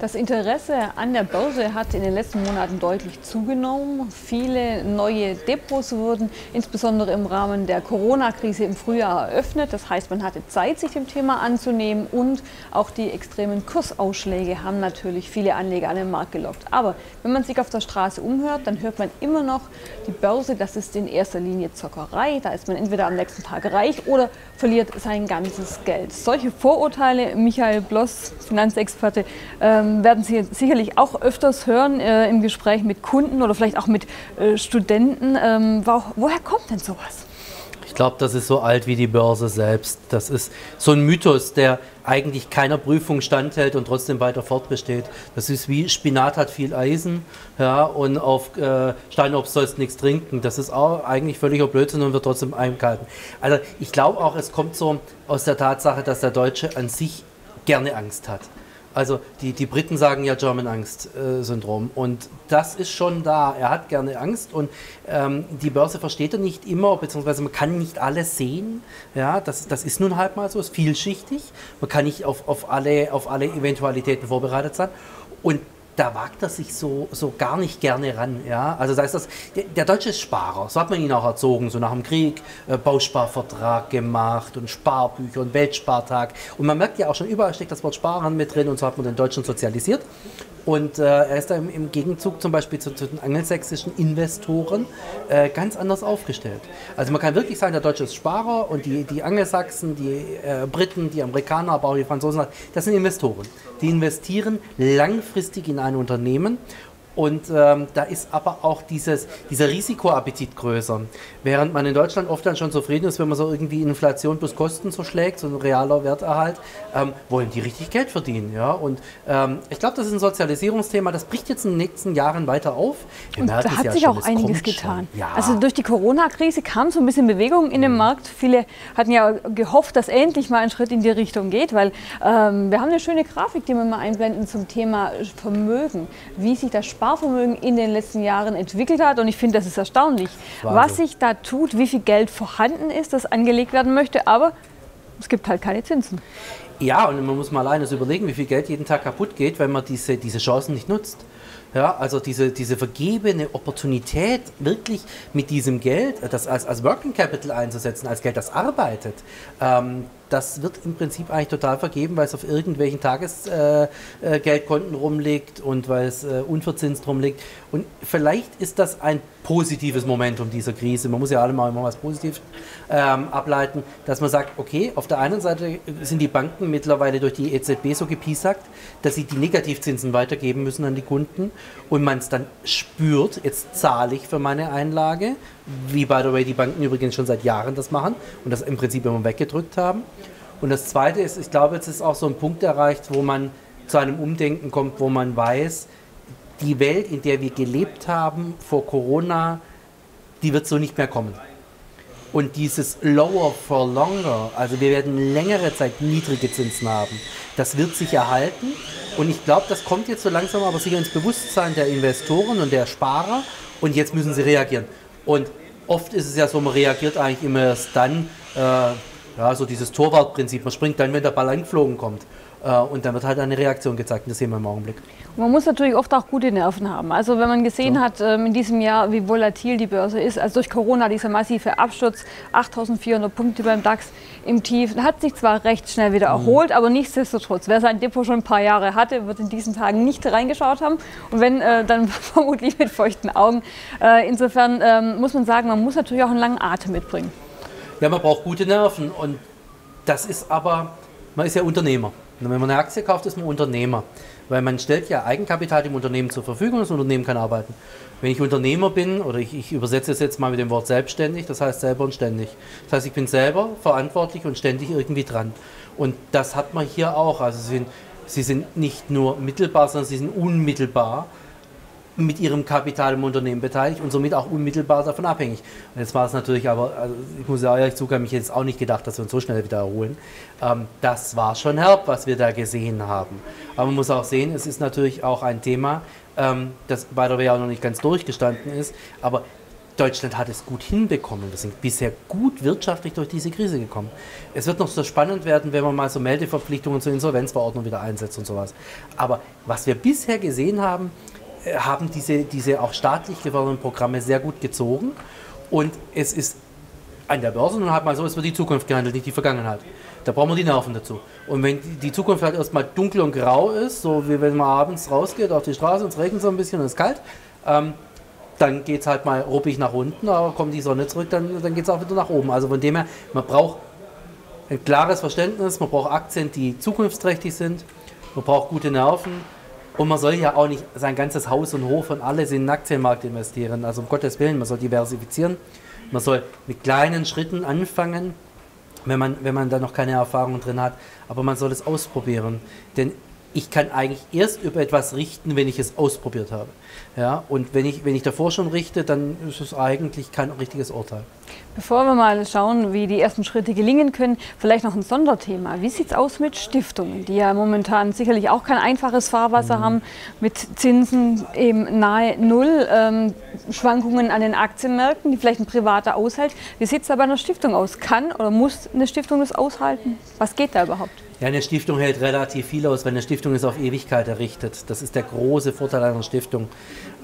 Das Interesse an der Börse hat in den letzten Monaten deutlich zugenommen. Viele neue Depots wurden insbesondere im Rahmen der Corona-Krise im Frühjahr eröffnet. Das heißt, man hatte Zeit, sich dem Thema anzunehmen und auch die extremen Kursausschläge haben natürlich viele Anleger an den Markt gelockt. Aber wenn man sich auf der Straße umhört, dann hört man immer noch, die Börse, das ist in erster Linie Zockerei. Da ist man entweder am nächsten Tag reich oder verliert sein ganzes Geld. Solche Vorurteile, Michael Bloss, Finanzexperte, ähm, ähm, werden Sie sicherlich auch öfters hören äh, im Gespräch mit Kunden oder vielleicht auch mit äh, Studenten. Ähm, wo, woher kommt denn sowas? Ich glaube, das ist so alt wie die Börse selbst. Das ist so ein Mythos, der eigentlich keiner Prüfung standhält und trotzdem weiter fortbesteht. Das ist wie Spinat hat viel Eisen ja, und auf äh, Steinobst sollst nichts trinken. Das ist auch eigentlich völliger Blödsinn und wird trotzdem eingehalten. Also ich glaube auch, es kommt so aus der Tatsache, dass der Deutsche an sich gerne Angst hat. Also die, die Briten sagen ja German Angst-Syndrom und das ist schon da. Er hat gerne Angst und ähm, die Börse versteht er nicht immer, beziehungsweise man kann nicht alles sehen. Ja, das, das ist nun halt mal so, ist vielschichtig. Man kann nicht auf, auf, alle, auf alle Eventualitäten vorbereitet sein. Und da wagt er sich so, so gar nicht gerne ran. Ja? Also das heißt, das, der, der, Deutsche Sparer, so hat man ihn auch erzogen, so nach dem Krieg, äh, Bausparvertrag gemacht und Sparbücher und Weltspartag. Und man merkt ja auch schon, überall steckt das Wort Sparen mit drin und so hat man den Deutschen sozialisiert. Und äh, er ist da im, im, Gegenzug zum Beispiel zu, zu den angelsächsischen Investoren äh, ganz anders aufgestellt. Also man kann wirklich sagen, der Deutsche ist Sparer und die, die Angelsachsen, die äh, Briten, die Amerikaner, aber auch die Franzosen, das sind Investoren. Die investieren langfristig in ein Unternehmen und ähm, da ist aber auch dieses, dieser Risikoappetit größer. Während man in Deutschland oft dann schon zufrieden ist, wenn man so irgendwie Inflation plus Kosten so schlägt, so ein realer Werterhalt, ähm, wollen die richtig Geld verdienen. Ja? Und ähm, ich glaube, das ist ein Sozialisierungsthema, das bricht jetzt in den nächsten Jahren weiter auf. Wir und da hat ja sich schon, auch einiges getan. Ja. Also durch die Corona-Krise kam so ein bisschen Bewegung in den mhm. Markt. Viele hatten ja gehofft, dass endlich mal ein Schritt in die Richtung geht, weil ähm, wir haben eine schöne Grafik, die wir mal einblenden zum Thema Vermögen, wie sich das Sparvermögen in den letzten Jahren entwickelt hat. Und ich finde, das ist erstaunlich, Wahnsinn. was sich da tut, wie viel Geld vorhanden ist, das angelegt werden möchte. Aber es gibt halt keine Zinsen. Ja, und man muss mal alleine überlegen, wie viel Geld jeden Tag kaputt geht, wenn man diese, diese Chancen nicht nutzt. Ja, also diese, diese vergebene Opportunität, wirklich mit diesem Geld, das als, als Working Capital einzusetzen, als Geld, das arbeitet, ähm, das wird im Prinzip eigentlich total vergeben, weil es auf irgendwelchen Tagesgeldkonten äh, äh, rumliegt und weil es äh, unverzinst rumliegt. Und vielleicht ist das ein positives Momentum dieser Krise. Man muss ja alle mal immer was Positives ähm, ableiten, dass man sagt, okay, auf der einen Seite sind die Banken mittlerweile durch die EZB so gepiesackt, dass sie die Negativzinsen weitergeben müssen an die Kunden und man es dann spürt, jetzt zahle ich für meine Einlage, wie by the way die Banken übrigens schon seit Jahren das machen und das im Prinzip immer weggedrückt haben. Und das Zweite ist, ich glaube, jetzt ist auch so ein Punkt erreicht, wo man zu einem Umdenken kommt, wo man weiß, die Welt, in der wir gelebt haben vor Corona, die wird so nicht mehr kommen. Und dieses Lower for Longer, also wir werden längere Zeit niedrige Zinsen haben, das wird sich erhalten. Und ich glaube, das kommt jetzt so langsam aber sicher ins Bewusstsein der Investoren und der Sparer. Und jetzt müssen sie reagieren. Und oft ist es ja so, man reagiert eigentlich immer erst dann, äh, ja, so dieses Torwartprinzip, man springt dann, wenn der Ball angeflogen kommt. Äh, und dann wird halt eine Reaktion gezeigt, das sehen wir im Augenblick. Man muss natürlich oft auch gute Nerven haben. Also wenn man gesehen ja. hat ähm, in diesem Jahr, wie volatil die Börse ist, also durch Corona dieser massive Absturz, 8.400 Punkte beim DAX im Tief, hat sich zwar recht schnell wieder mhm. erholt, mhm. aber nichtsdestotrotz, wer sein Depot schon ein paar Jahre hatte, wird in diesen Tagen nicht reingeschaut haben und wenn, äh, dann vermutlich mit feuchten Augen. Äh, insofern ähm, muss man sagen, man muss natürlich auch einen langen Atem mitbringen. Ja, man braucht gute Nerven und das ist aber, man ist ja Unternehmer. Und wenn man eine Aktie kauft, ist man Unternehmer. Weil man stellt ja Eigenkapital dem Unternehmen zur Verfügung das Unternehmen kann arbeiten. Wenn ich Unternehmer bin, oder ich, ich übersetze es jetzt mal mit dem Wort selbstständig, das heißt selber und ständig. Das heißt, ich bin selber verantwortlich und ständig irgendwie dran. Und das hat man hier auch. Also sie sind, sie sind nicht nur mittelbar, sondern sie sind unmittelbar mit ihrem Kapital im Unternehmen beteiligt und somit auch unmittelbar davon abhängig. Und jetzt war es natürlich aber, also ich muss ja ehrlich zugeben, ich hätte jetzt auch nicht gedacht, dass wir uns so schnell wieder erholen. Ähm, das war schon herb, was wir da gesehen haben. Aber man muss auch sehen, es ist natürlich auch ein Thema, ähm, das the way auch noch nicht ganz durchgestanden ist, aber Deutschland hat es gut hinbekommen. Wir sind bisher gut wirtschaftlich durch diese Krise gekommen. Es wird noch so spannend werden, wenn man mal so Meldeverpflichtungen zur Insolvenzverordnung wieder einsetzt und sowas. Aber was wir bisher gesehen haben, haben diese, diese auch staatlich geförderten Programme sehr gut gezogen. Und es ist an der Börse nun halt mal so, es wird die Zukunft gehandelt, nicht die Vergangenheit. Da brauchen wir die Nerven dazu. Und wenn die Zukunft halt erstmal dunkel und grau ist, so wie wenn man abends rausgeht auf die Straße und es regnet so ein bisschen und es ist kalt, ähm, dann geht es halt mal ruppig nach unten, aber kommt die Sonne zurück, dann, dann geht es auch wieder nach oben. Also von dem her, man braucht ein klares Verständnis, man braucht Aktien, die zukunftsträchtig sind, man braucht gute Nerven und man soll ja auch nicht sein ganzes Haus und Hof und alles in den Aktienmarkt investieren. Also um Gottes Willen, man soll diversifizieren, man soll mit kleinen Schritten anfangen, wenn man, wenn man da noch keine Erfahrung drin hat, aber man soll es ausprobieren. Denn ich kann eigentlich erst über etwas richten, wenn ich es ausprobiert habe. Ja, und wenn ich, wenn ich davor schon richte, dann ist es eigentlich kein richtiges Urteil. Bevor wir mal schauen, wie die ersten Schritte gelingen können, vielleicht noch ein Sonderthema. Wie sieht es aus mit Stiftungen, die ja momentan sicherlich auch kein einfaches Fahrwasser mhm. haben, mit Zinsen eben nahe Null, ähm, Schwankungen an den Aktienmärkten, die vielleicht ein Privater aushält. Wie sieht es da bei einer Stiftung aus? Kann oder muss eine Stiftung das aushalten? Was geht da überhaupt? Ja, eine Stiftung hält relativ viel aus, weil eine Stiftung ist auf Ewigkeit errichtet. Das ist der große Vorteil einer Stiftung.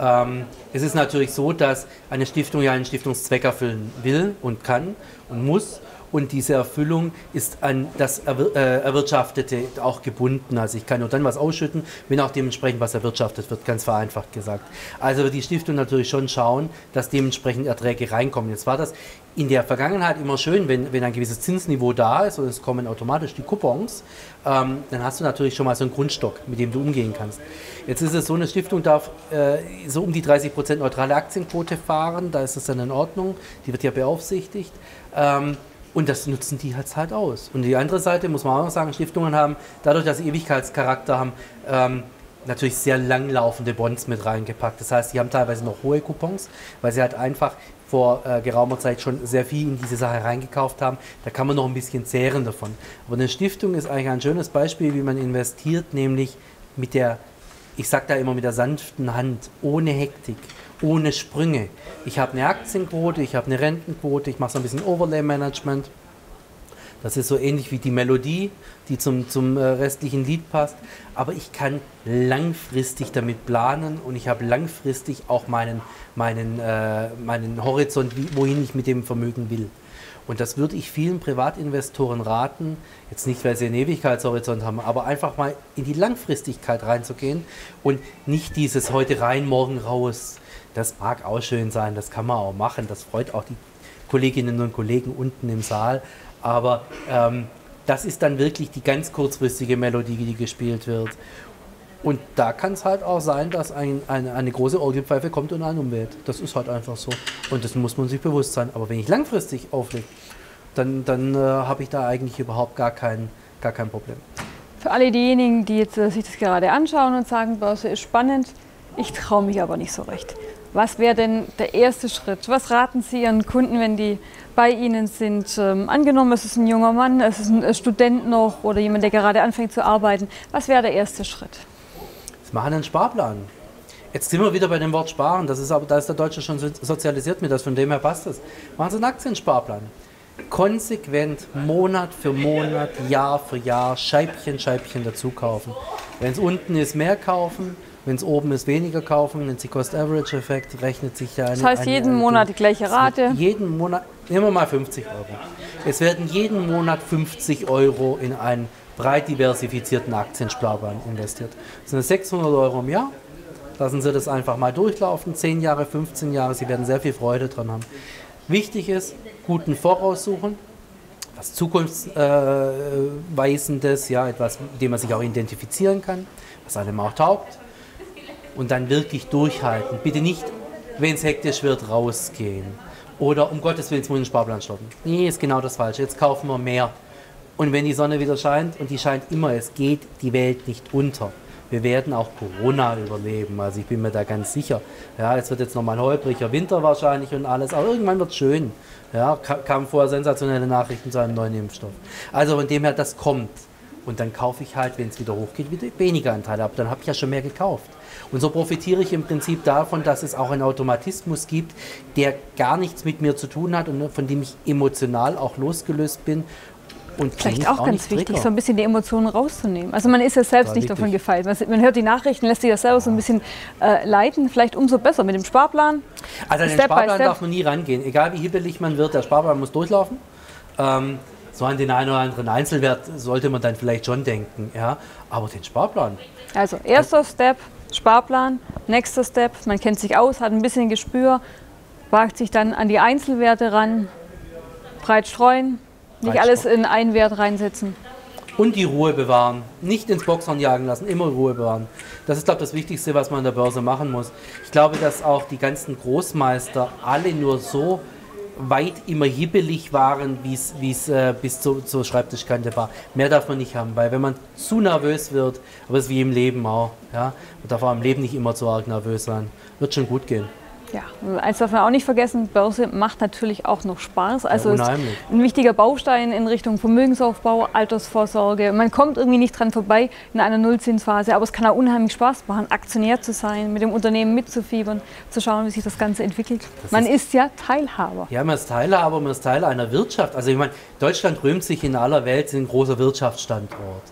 Ähm, es ist natürlich so, dass eine Stiftung ja einen Stiftungszweck erfüllen will und kann und muss und diese Erfüllung ist an das äh, Erwirtschaftete auch gebunden. Also ich kann nur dann was ausschütten, wenn auch dementsprechend was erwirtschaftet wird, ganz vereinfacht gesagt. Also wird die Stiftung natürlich schon schauen, dass dementsprechend Erträge reinkommen. Jetzt war das in der Vergangenheit immer schön, wenn, wenn ein gewisses Zinsniveau da ist und es kommen automatisch die Coupons, ähm, dann hast du natürlich schon mal so einen Grundstock, mit dem du umgehen kannst. Jetzt ist es so, eine Stiftung darf äh, so um die 30% neutrale Aktienquote fahren, da ist es dann in Ordnung, die wird ja beaufsichtigt. Ähm, und das nutzen die halt, halt aus. Und die andere Seite, muss man auch noch sagen, Stiftungen haben, dadurch, dass sie Ewigkeitscharakter haben, ähm, natürlich sehr langlaufende Bonds mit reingepackt. Das heißt, die haben teilweise noch hohe Coupons, weil sie halt einfach vor äh, geraumer Zeit schon sehr viel in diese Sache reingekauft haben. Da kann man noch ein bisschen zehren davon. Aber eine Stiftung ist eigentlich ein schönes Beispiel, wie man investiert, nämlich mit der, ich sage da immer mit der sanften Hand, ohne Hektik ohne Sprünge. Ich habe eine Aktienquote, ich habe eine Rentenquote, ich mache so ein bisschen Overlay-Management. Das ist so ähnlich wie die Melodie, die zum, zum äh, restlichen Lied passt. Aber ich kann langfristig damit planen und ich habe langfristig auch meinen, meinen, äh, meinen Horizont, wohin ich mit dem Vermögen will. Und das würde ich vielen Privatinvestoren raten, jetzt nicht, weil sie einen Ewigkeitshorizont haben, aber einfach mal in die Langfristigkeit reinzugehen und nicht dieses heute rein, morgen raus. Das mag auch schön sein, das kann man auch machen, das freut auch die Kolleginnen und Kollegen unten im Saal. Aber ähm, das ist dann wirklich die ganz kurzfristige Melodie, die gespielt wird. Und da kann es halt auch sein, dass ein, eine, eine große Orgelpfeife kommt und einen umweht. Das ist halt einfach so. Und das muss man sich bewusst sein. Aber wenn ich langfristig auflege, dann, dann äh, habe ich da eigentlich überhaupt gar kein, gar kein Problem. Für alle diejenigen, die jetzt äh, sich das gerade anschauen und sagen, Börse ist spannend, ich traue mich aber nicht so recht. Was wäre denn der erste Schritt? Was raten Sie Ihren Kunden, wenn die bei Ihnen sind? Ähm, angenommen, es ist ein junger Mann, es ist ein Student noch oder jemand, der gerade anfängt zu arbeiten. Was wäre der erste Schritt? Machen einen Sparplan. Jetzt sind wir wieder bei dem Wort Sparen. Das ist aber, da ist der Deutsche schon sozialisiert mit das, von dem her passt das. Machen Sie einen Aktiensparplan. Konsequent Monat für Monat, Jahr für Jahr, Scheibchen, Scheibchen dazu kaufen. Wenn es unten ist, mehr kaufen. Wenn es oben ist, weniger kaufen, nennt sich Cost-Average-Effekt, rechnet sich da eine. Das heißt, eine, jeden eine, Monat die gleiche Rate? Jeden Monat, nehmen wir mal 50 Euro. Es werden jeden Monat 50 Euro in einen breit diversifizierten Aktiensparplan investiert. Das sind 600 Euro im Jahr. Lassen Sie das einfach mal durchlaufen, 10 Jahre, 15 Jahre, Sie werden sehr viel Freude dran haben. Wichtig ist, guten Voraussuchen, was Zukunftsweisendes, ja, etwas, mit dem man sich auch identifizieren kann, was einem auch taugt und dann wirklich durchhalten. Bitte nicht, wenn es hektisch wird, rausgehen. Oder um Gottes Willen, jetzt muss ich den Sparplan stoppen. Nee, ist genau das Falsche. Jetzt kaufen wir mehr. Und wenn die Sonne wieder scheint, und die scheint immer, es geht die Welt nicht unter. Wir werden auch Corona überleben, also ich bin mir da ganz sicher. Ja, es wird jetzt nochmal ein holpriger Winter wahrscheinlich und alles, aber irgendwann wird es schön. Ja, kamen vorher sensationelle Nachrichten zu einem neuen Impfstoff. Also von dem her, das kommt. Und dann kaufe ich halt, wenn es wieder hochgeht, wieder weniger Anteile ab. Dann habe ich ja schon mehr gekauft. Und so profitiere ich im Prinzip davon, dass es auch einen Automatismus gibt, der gar nichts mit mir zu tun hat und von dem ich emotional auch losgelöst bin und Vielleicht auch, auch ganz wichtig, Trigger. so ein bisschen die Emotionen rauszunehmen. Also man ist ja selbst nicht davon gefeilt. Man hört die Nachrichten, lässt sich ja selber so ein bisschen äh, leiten. Vielleicht umso besser mit dem Sparplan. Also an den Step Sparplan darf man nie rangehen. Egal wie hibbelig man wird, der Sparplan muss durchlaufen. Ähm, so an den einen oder anderen Einzelwert sollte man dann vielleicht schon denken. Ja? Aber den Sparplan. Also erster Step, Sparplan. Nächster Step, man kennt sich aus, hat ein bisschen Gespür, wagt sich dann an die Einzelwerte ran, breit streuen, nicht alles in einen Wert reinsetzen. Und die Ruhe bewahren. Nicht ins Boxhorn jagen lassen, immer Ruhe bewahren. Das ist, glaube ich, das Wichtigste, was man an der Börse machen muss. Ich glaube, dass auch die ganzen Großmeister alle nur so weit immer hibbelig waren, wie es äh, bis zur, zur Schreibtischkante war. Mehr darf man nicht haben, weil wenn man zu nervös wird, aber es ist wie im Leben auch, ja, man darf auch im Leben nicht immer zu arg nervös sein, wird schon gut gehen. Ja, eins darf man auch nicht vergessen, Börse macht natürlich auch noch Spaß. Also ja, ist ein wichtiger Baustein in Richtung Vermögensaufbau, Altersvorsorge. Man kommt irgendwie nicht dran vorbei in einer Nullzinsphase, aber es kann auch unheimlich Spaß machen, Aktionär zu sein, mit dem Unternehmen mitzufiebern, zu schauen, wie sich das Ganze entwickelt. Das man ist, ist, ja Teilhaber. Ja, man ist Teilhaber, man ist Teil einer Wirtschaft. Also ich meine, Deutschland rühmt sich in aller Welt, ein großer Wirtschaftsstandort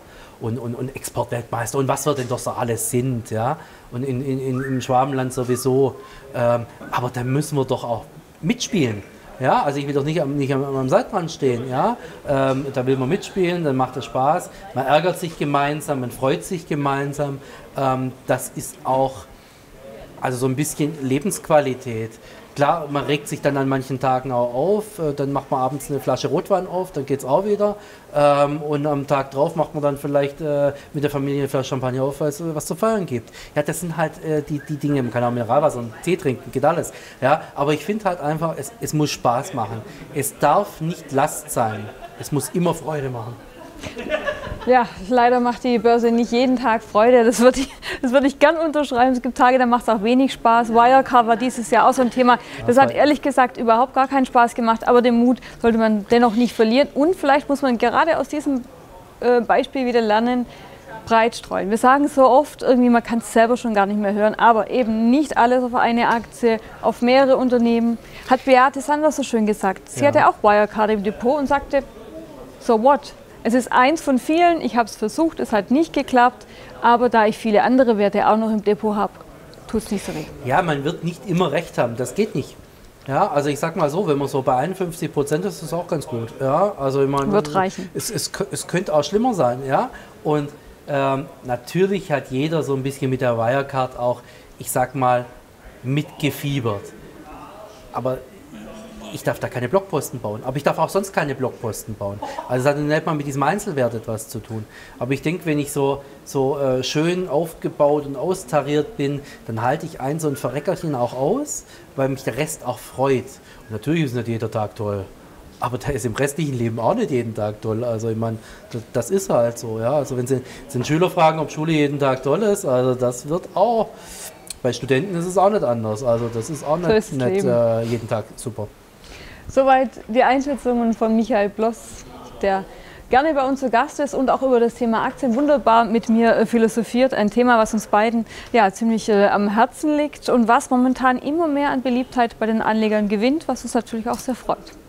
und, und, und Exportweltmeister und was wir denn doch so alles sind, ja. Und in, in, im Schwabenland sowieso. Ähm, aber da müssen wir doch auch mitspielen. Ja, also ich will doch nicht am, nicht am, am Seitenrand stehen. Ja? Ähm, da will man mitspielen, dann macht es Spaß. Man ärgert sich gemeinsam, man freut sich gemeinsam. Ähm, das ist auch also so ein bisschen Lebensqualität. Klar, man regt sich dann an manchen Tagen auch auf, äh, dann macht man abends eine Flasche Rotwein auf, dann geht es auch wieder. Ähm, und am Tag drauf macht man dann vielleicht äh, mit der Familie eine Flasche Champagner auf, weil es was zu feiern gibt. Ja, das sind halt äh, die, die Dinge. Man kann auch Mineralwasser und Tee trinken, geht alles. Ja, aber ich finde halt einfach, es, es muss Spaß machen. Es darf nicht Last sein. Es muss immer Freude machen. Ja, leider macht die Börse nicht jeden Tag Freude. Das würde ich, das würde ich gern unterschreiben. Es gibt Tage, da macht es auch wenig Spaß. Wirecard war dieses Jahr auch so ein Thema. Das hat ehrlich gesagt überhaupt gar keinen Spaß gemacht. Aber den Mut sollte man dennoch nicht verlieren. Und vielleicht muss man gerade aus diesem äh, Beispiel wieder lernen, breit streuen. Wir sagen so oft, irgendwie man kann es selber schon gar nicht mehr hören, aber eben nicht alles auf eine Aktie, auf mehrere Unternehmen. Hat Beate Sanders so schön gesagt. Sie ja. hatte auch Wirecard im Depot und sagte, so what? Es ist eins von vielen, ich habe es versucht, es hat nicht geklappt, aber da ich viele andere Werte auch noch im Depot habe, tut es nicht so weh. Ja, man wird nicht immer recht haben, das geht nicht. Ja, also ich sag mal so, wenn man so bei 51 Prozent ist, ist das auch ganz gut. Ja, also ich meine, wird reichen. Es, es, es könnte auch schlimmer sein, ja. Und ähm, natürlich hat jeder so ein bisschen mit der Wirecard auch, ich sag mal, mitgefiebert. Aber ich darf da keine Blogposten bauen. Aber ich darf auch sonst keine Blogposten bauen. Also das hat nicht mal mit diesem Einzelwert etwas zu tun. Aber ich denke, wenn ich so, so äh, schön aufgebaut und austariert bin, dann halte ich ein so ein Verreckerchen auch aus, weil mich der Rest auch freut. Und natürlich ist nicht jeder Tag toll. Aber der ist im restlichen Leben auch nicht jeden Tag toll. Also ich meine, das, ist halt so. Ja? Also wenn Sie, Sie Schüler fragen, ob Schule jeden Tag toll ist, also das wird auch bei Studenten ist es auch nicht anders. Also das ist auch nicht, nicht äh, jeden Tag super. Soweit die Einschätzungen von Michael Bloss, der gerne bei uns zu Gast ist und auch über das Thema Aktien wunderbar mit mir äh, philosophiert. Ein Thema, was uns beiden ja ziemlich äh, am Herzen liegt und was momentan immer mehr an Beliebtheit bei den Anlegern gewinnt, was uns natürlich auch sehr freut.